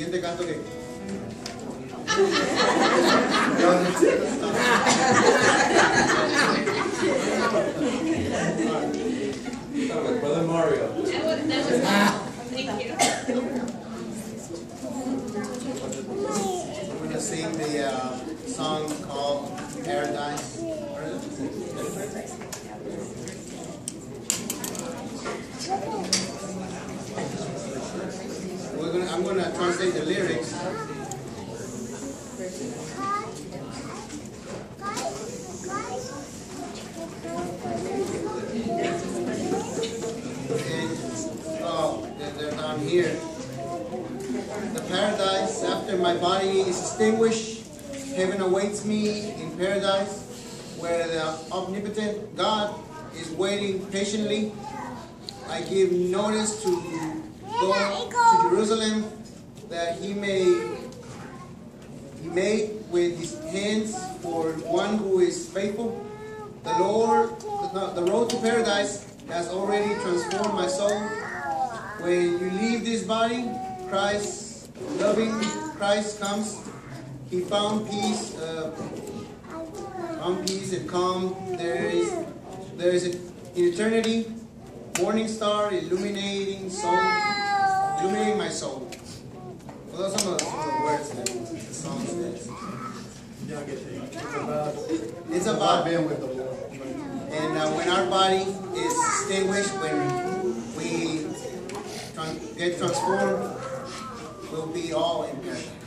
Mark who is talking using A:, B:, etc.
A: siguiente canto que.
B: Brother Mario.
C: That was, that was. Thank you.
A: We're gonna sing the uh, song called Paradise. I'm gonna translate the lyrics. And, oh, they're, they're down here. The paradise after my body is extinguished, heaven awaits me in paradise, where the omnipotent God is waiting patiently. I give notice to go to Jerusalem that he may he made with his hands for one who is faithful. The Lord, the, the road to paradise has already transformed my soul. When you leave this body, Christ, loving Christ comes. He found peace, uh, found peace and calm. There is, there is an eternity, morning star illuminating soul, illuminating my soul. Some of the, words that the song says. It's about
D: being with the Lord.
A: and uh, when our body is extinguished, when we get transformed, we'll be all in paradise.